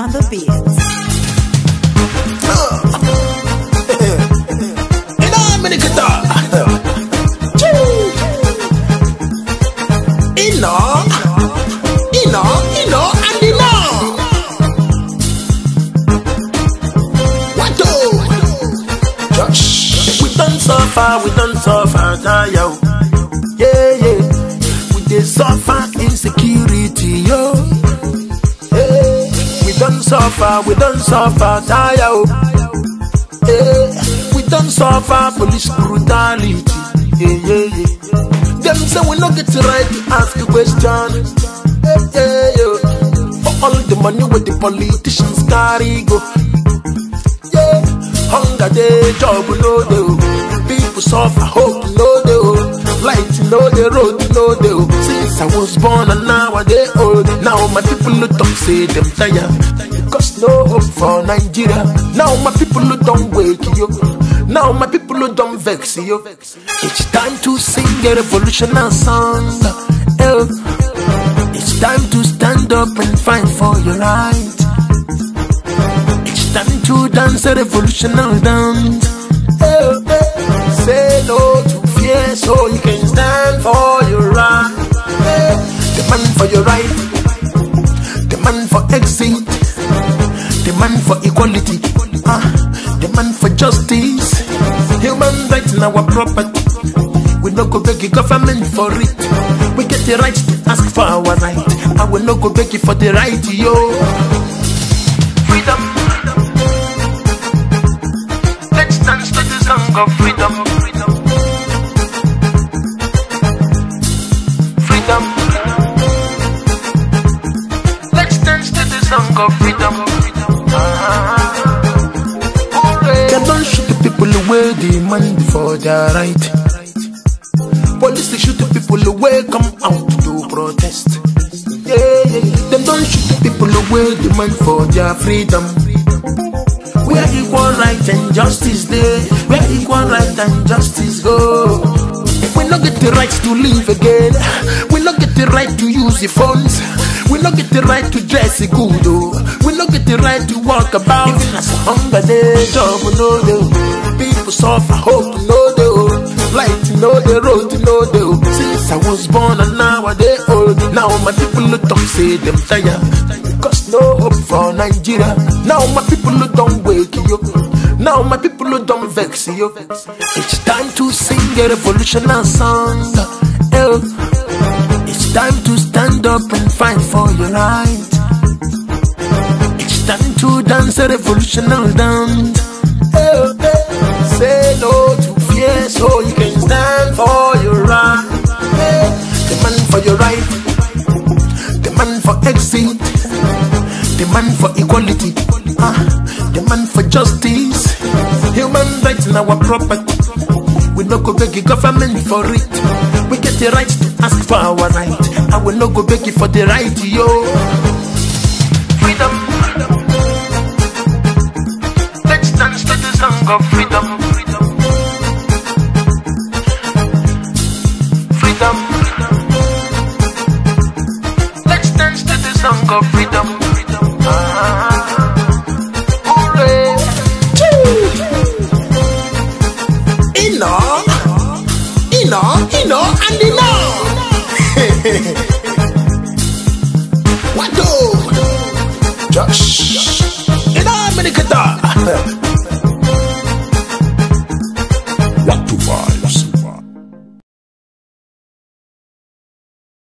on the beat. Ina mini kita. Suffer, we done suffer, tire. Yeah, yeah. We dey suffer insecurity, yo. Hey, we done suffer, we done suffer, tire. Hey, we done suffer police brutality. Yeah, yeah, yeah. Them say we no get the right to ask a question. Hey, yeah, yeah. For all the money with the politicians carry go. Yeah, hunger day, job no dey. People suffer, hope no dey. oh. Light no dey, road no dey. oh. Since I was born and now I dey old. Now my people look talk say them tired. Cause no hope for Nigeria. Now my people look don't wake you. Now my people look don't vex you. It's time to sing a revolutionary song. It's time to stand up and fight for your right. It's time to dance a revolutionary dance. Say no to fear so you can stand for your right. Demand for your right. Demand for exit. Demand for equality. Ah, demand for justice. Human rights in our property. We no go beg the government for it. We get the right to ask for our right. I will not go beg you for the right, yo. Freedom. Let's dance to the song of. Freedom. The freedom. Ah. They don't shoot the people away demand for their right. Police they shoot the people away come out to protest. Yeah, yeah, don't shoot the people away demand for their freedom. Where equal right and justice there, where equal right and justice go. We not get the right to live again. We not get the right to use the phones. We not get the right to dress good. Oh. We not get the right to walk about. Hunger day, job no day. People suffer, hope no oh. Light no day, road no day. oh. Since I was born and now I dey old. Now my people look talk say them tired. Cause no hope for Nigeria. Now my people look don't wake you. Now my people look don't vex you. It's time to sing a revolutionary song. It's time to stand up and fight for your right. It's time to dance a revolutionary dance. Eh, eh. Say no to fear so you can stand for your right. Demand for your right. Demand for exit. Demand for equality. Ah, demand for justice. Human rights in our property. We no go beg the government for it. We get the right to ask for our right. I will not go beg you for the right, yo. What do? Josh.